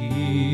He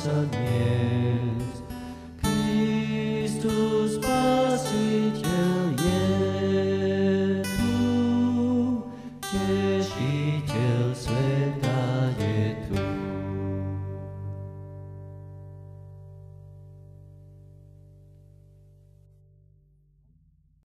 这年